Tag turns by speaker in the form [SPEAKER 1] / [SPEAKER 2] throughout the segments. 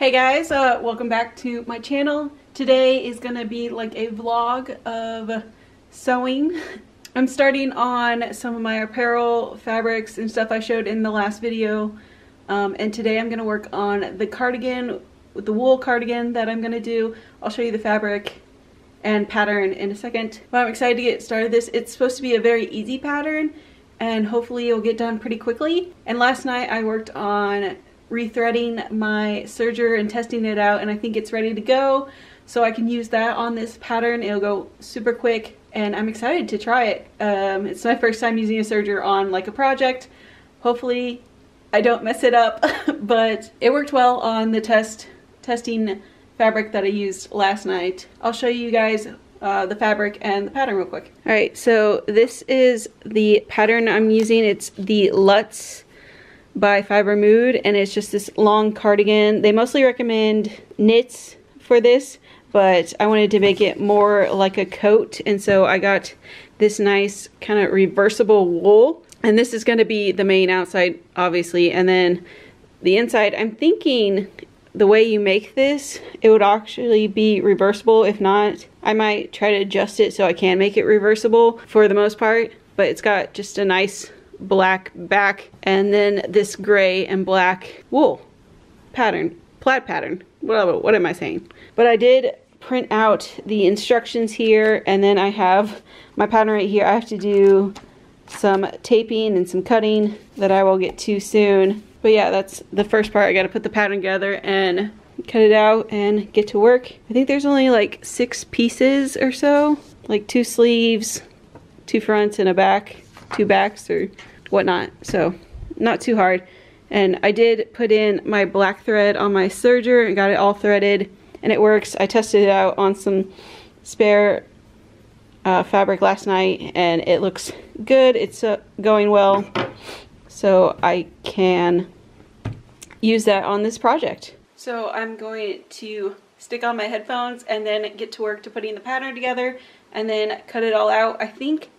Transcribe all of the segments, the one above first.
[SPEAKER 1] Hey guys, uh, welcome back to my channel. Today is gonna be like a vlog of sewing. I'm starting on some of my apparel fabrics and stuff I showed in the last video. Um, and today I'm gonna work on the cardigan, with the wool cardigan that I'm gonna do. I'll show you the fabric and pattern in a second. But I'm excited to get started this. It's supposed to be a very easy pattern and hopefully it'll get done pretty quickly. And last night I worked on rethreading my serger and testing it out and I think it's ready to go. So I can use that on this pattern. It'll go super quick and I'm excited to try it. Um, it's my first time using a serger on like a project. Hopefully I don't mess it up, but it worked well on the test testing fabric that I used last night. I'll show you guys uh, the fabric and the pattern real quick. All right, so this is the pattern I'm using. It's the Luz by Fibre Mood, and it's just this long cardigan. They mostly recommend knits for this, but I wanted to make it more like a coat, and so I got this nice kind of reversible wool. And this is going to be the main outside, obviously, and then the inside, I'm thinking the way you make this, it would actually be reversible. If not, I might try to adjust it so I can make it reversible for the most part. But it's got just a nice black back and then this gray and black wool pattern, plaid pattern. What, what am I saying? But I did print out the instructions here and then I have my pattern right here. I have to do some taping and some cutting that I will get to soon. But yeah, that's the first part. I got to put the pattern together and cut it out and get to work. I think there's only like six pieces or so, like two sleeves, two fronts and a back, two backs or whatnot. So not too hard. And I did put in my black thread on my serger and got it all threaded and it works. I tested it out on some spare uh, fabric last night and it looks good. It's uh, going well. So I can use that on this project. So I'm going to stick on my headphones and then get to work to putting the pattern together and then cut it all out. I think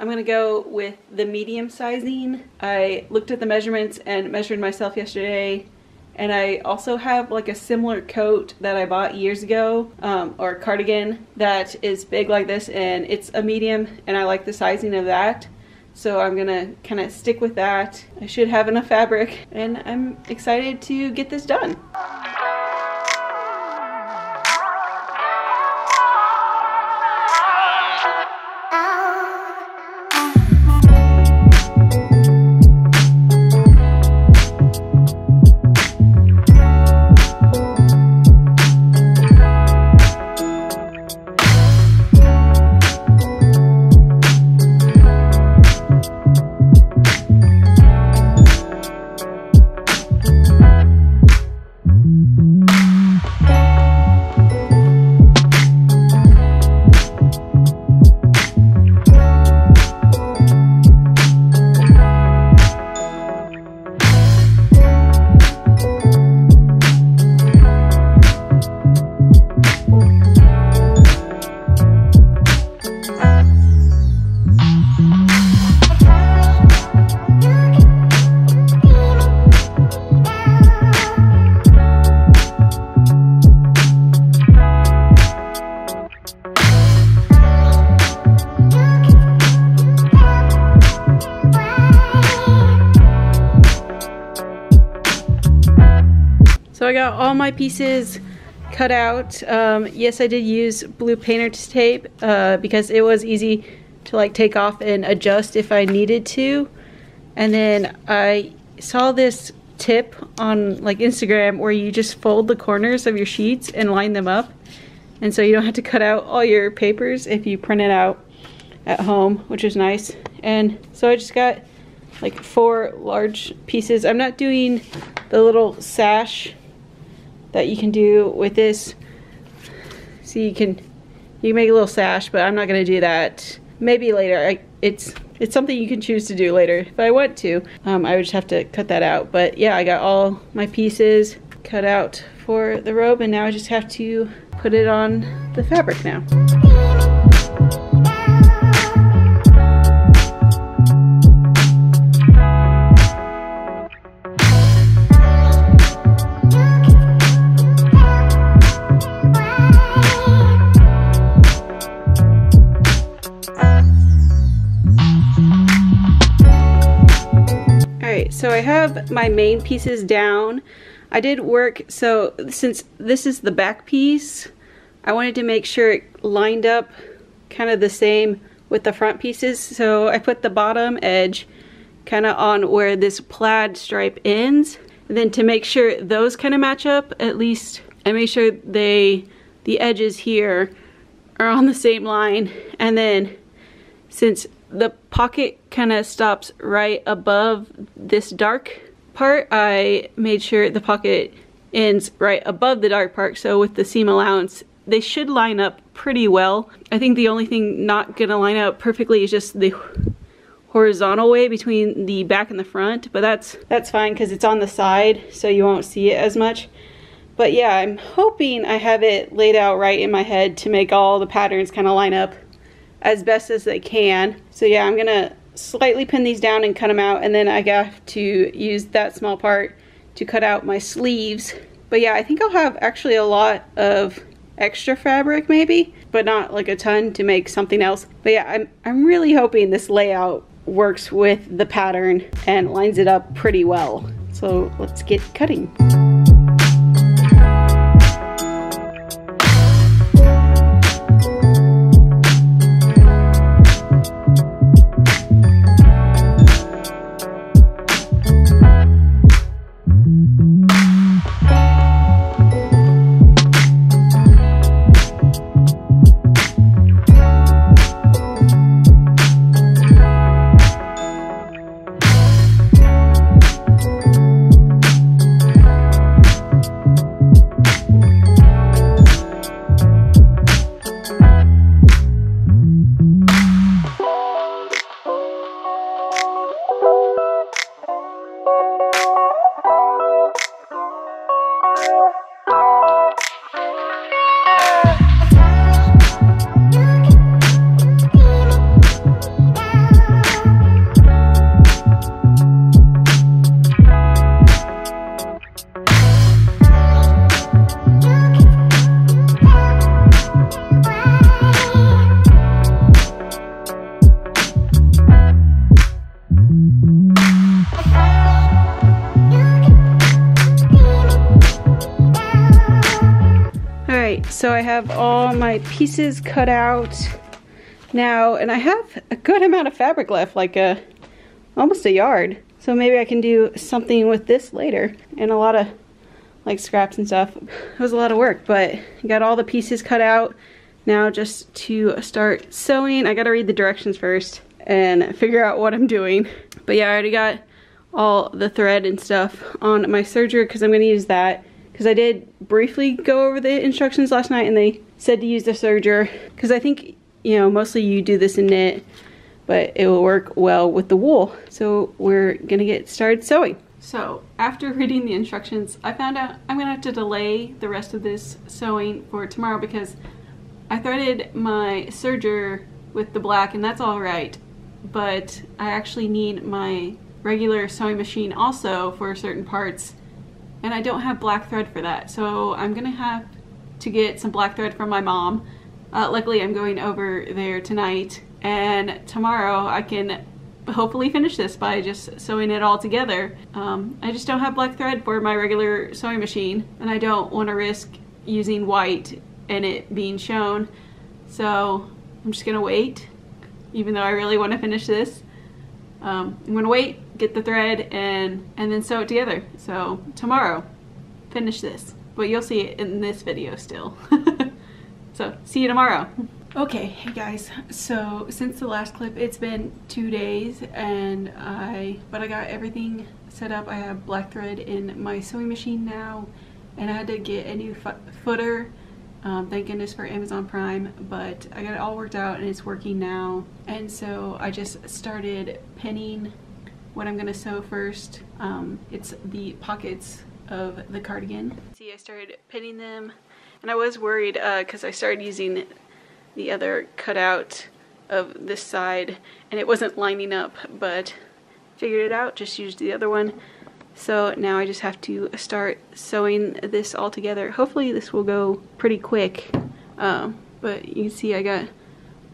[SPEAKER 1] I'm gonna go with the medium sizing. I looked at the measurements and measured myself yesterday and I also have like a similar coat that I bought years ago um, or cardigan that is big like this and it's a medium and I like the sizing of that so I'm gonna kind of stick with that. I should have enough fabric and I'm excited to get this done. All my pieces cut out. Um, yes, I did use blue painter's tape uh, because it was easy to like take off and adjust if I needed to. And then I saw this tip on like Instagram where you just fold the corners of your sheets and line them up. And so you don't have to cut out all your papers if you print it out at home, which is nice. And so I just got like four large pieces. I'm not doing the little sash that you can do with this. See, you can you can make a little sash, but I'm not gonna do that. Maybe later. I, it's it's something you can choose to do later if I want to. Um, I would just have to cut that out. But yeah, I got all my pieces cut out for the robe, and now I just have to put it on the fabric now. Have my main pieces down. I did work, so since this is the back piece, I wanted to make sure it lined up kind of the same with the front pieces. So I put the bottom edge kind of on where this plaid stripe ends. And then to make sure those kind of match up, at least I made sure they, the edges here are on the same line. And then since the pocket kind of stops right above this dark part, I made sure the pocket ends right above the dark part. So with the seam allowance, they should line up pretty well. I think the only thing not gonna line up perfectly is just the horizontal way between the back and the front, but that's that's fine because it's on the side, so you won't see it as much. But yeah, I'm hoping I have it laid out right in my head to make all the patterns kind of line up as best as they can. So yeah, I'm gonna slightly pin these down and cut them out and then I have to use that small part to cut out my sleeves. But yeah, I think I'll have actually a lot of extra fabric maybe, but not like a ton to make something else. But yeah, I'm, I'm really hoping this layout works with the pattern and lines it up pretty well. So let's get cutting. So I have all my pieces cut out now, and I have a good amount of fabric left, like a almost a yard. So maybe I can do something with this later, and a lot of like scraps and stuff. It was a lot of work, but I got all the pieces cut out. Now just to start sewing, I gotta read the directions first and figure out what I'm doing. But yeah, I already got all the thread and stuff on my serger because I'm gonna use that because I did briefly go over the instructions last night and they said to use the serger because I think, you know, mostly you do this in knit, but it will work well with the wool. So we're gonna get started sewing. So after reading the instructions, I found out I'm gonna have to delay the rest of this sewing for tomorrow because I threaded my serger with the black and that's all right, but I actually need my regular sewing machine also for certain parts and I don't have black thread for that. So I'm gonna have to get some black thread from my mom. Uh, luckily I'm going over there tonight and tomorrow I can hopefully finish this by just sewing it all together. Um, I just don't have black thread for my regular sewing machine and I don't want to risk using white and it being shown. So I'm just gonna wait even though I really want to finish this. Um, I'm gonna wait, get the thread, and, and then sew it together. So tomorrow, finish this. But you'll see it in this video still. so see you tomorrow. Okay, hey guys, so since the last clip, it's been two days and I, but I got everything set up. I have black thread in my sewing machine now and I had to get a new footer um, thank goodness for Amazon Prime, but I got it all worked out and it's working now. And so I just started pinning what I'm gonna sew first. Um, it's the pockets of the cardigan. See, I started pinning them and I was worried because uh, I started using the other cutout of this side and it wasn't lining up, but figured it out, just used the other one. So now I just have to start sewing this all together. Hopefully this will go pretty quick. Um, but you can see I got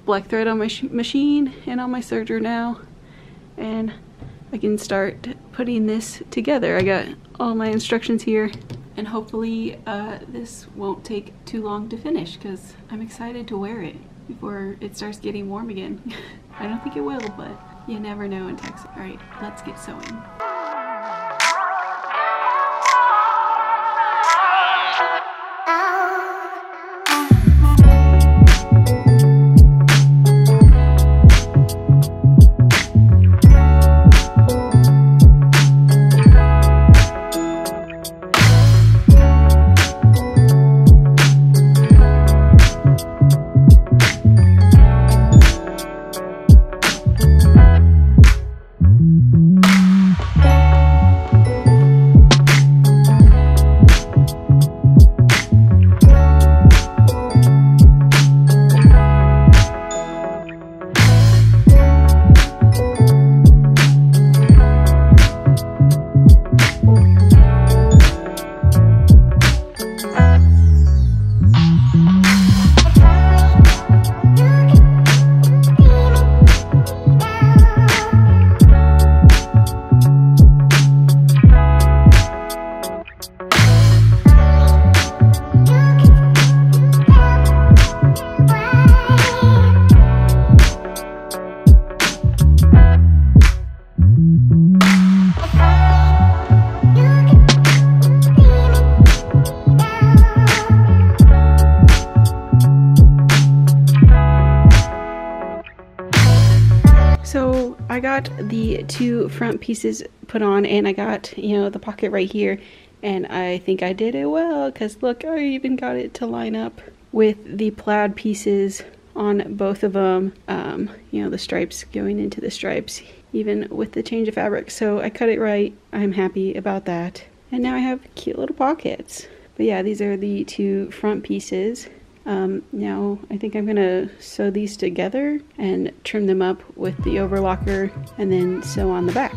[SPEAKER 1] black thread on my machine and on my serger now. And I can start putting this together. I got all my instructions here and hopefully uh, this won't take too long to finish because I'm excited to wear it before it starts getting warm again. I don't think it will, but you never know in Texas. All right, let's get sewing. Two front pieces put on and I got, you know, the pocket right here. And I think I did it well because look, I even got it to line up with the plaid pieces on both of them. Um, you know, the stripes going into the stripes, even with the change of fabric. So I cut it right. I'm happy about that. And now I have cute little pockets. But yeah, these are the two front pieces. Um, now I think I'm gonna sew these together and trim them up with the overlocker and then sew on the back.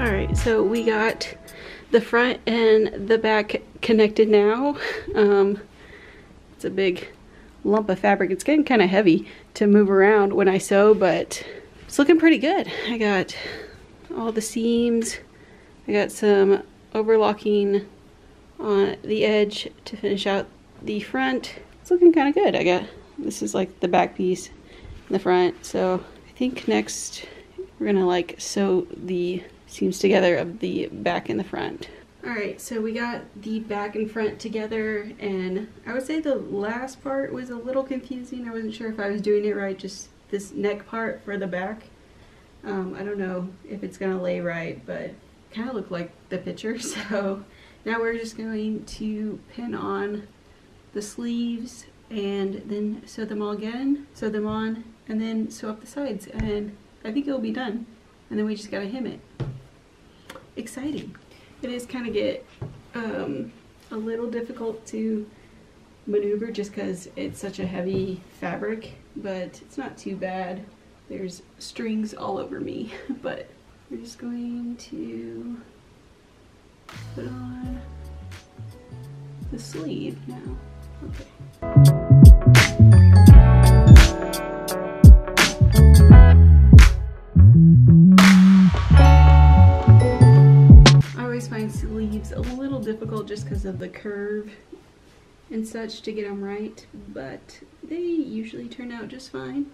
[SPEAKER 1] Alright, so we got the front and the back connected now. Um, it's a big lump of fabric. It's getting kind of heavy to move around when I sew, but it's looking pretty good. I got all the seams. I got some overlocking on the edge to finish out the front. It's looking kind of good. I got, this is like the back piece in the front. So I think next we're gonna like sew the seams together of the back and the front. Alright, so we got the back and front together and I would say the last part was a little confusing. I wasn't sure if I was doing it right, just this neck part for the back. Um, I don't know if it's going to lay right, but kind of looked like the picture. So now we're just going to pin on the sleeves and then sew them all again, sew them on, and then sew up the sides. And I think it'll be done. And then we just got to hem it. Exciting it is kind of get um, a little difficult to maneuver just because it's such a heavy fabric, but it's not too bad. There's strings all over me, but we're just going to put on the sleeve now. Okay. Sleeves a little difficult just because of the curve and such to get them right, but they usually turn out just fine.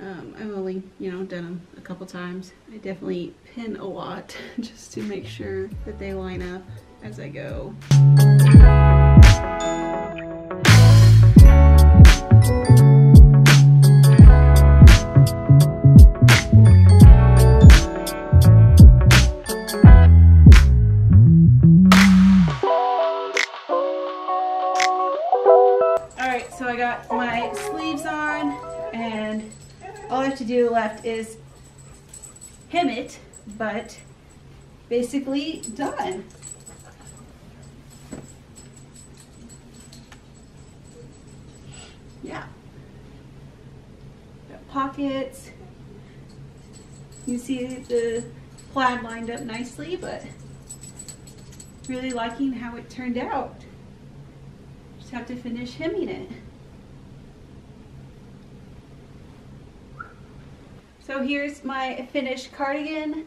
[SPEAKER 1] Um, I've only, you know, done them a couple times. I definitely pin a lot just to make sure that they line up as I go. To do left is hem it, but basically done. Yeah. Got pockets. You see the plaid lined up nicely, but really liking how it turned out. Just have to finish hemming it. So here's my finished cardigan.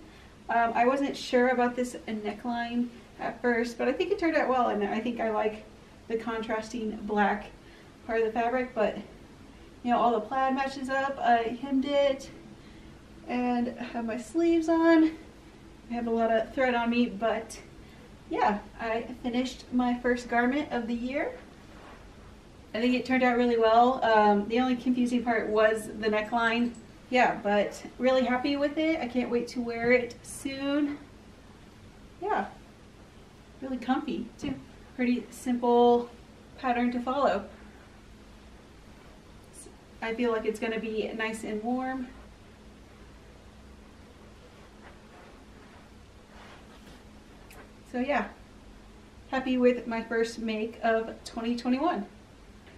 [SPEAKER 1] Um, I wasn't sure about this neckline at first, but I think it turned out well, and I think I like the contrasting black part of the fabric, but you know, all the plaid matches up. I hemmed it, and have my sleeves on. I have a lot of thread on me, but yeah, I finished my first garment of the year. I think it turned out really well. Um, the only confusing part was the neckline yeah, but really happy with it. I can't wait to wear it soon. Yeah, really comfy too. Pretty simple pattern to follow. I feel like it's going to be nice and warm. So yeah, happy with my first make of 2021. I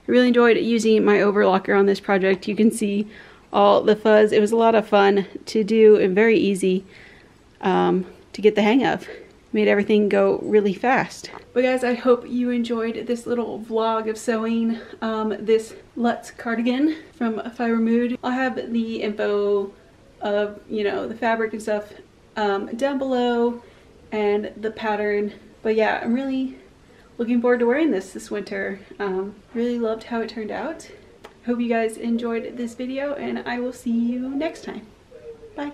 [SPEAKER 1] really enjoyed using my overlocker on this project. You can see all the fuzz. It was a lot of fun to do and very easy um, to get the hang of. Made everything go really fast. But guys, I hope you enjoyed this little vlog of sewing um, this Luz cardigan from Fibre Mood. I'll have the info of, you know, the fabric and stuff um, down below and the pattern. But yeah, I'm really looking forward to wearing this this winter. Um, really loved how it turned out. Hope you guys enjoyed this video and I will see you next time. Bye.